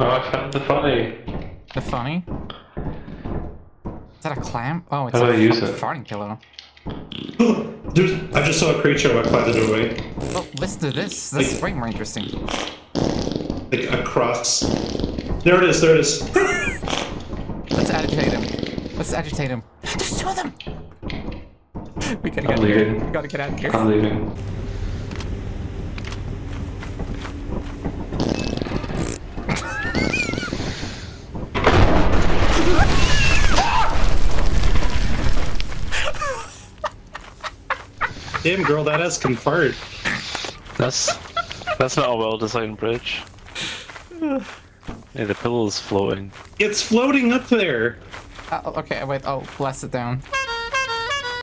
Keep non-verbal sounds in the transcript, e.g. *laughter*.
Oh, I found the funny. The funny? Is that a clam? Oh, it's How do a I use it? farting pillow. *gasps* There's, I just saw a creature walk by the doorway. Oh, listen to this. This is way more interesting. Like across. There it is, there it is. *laughs* Let's agitate him. Let's agitate him. There's two of them! *laughs* We gotta get I'm out of here. We gotta get out of here. I'm leaving. Damn girl, that ass can fart. That's that's not a well-designed bridge. Hey, the pillow's floating. It's floating up there. Uh, okay, wait, I'll blast it down.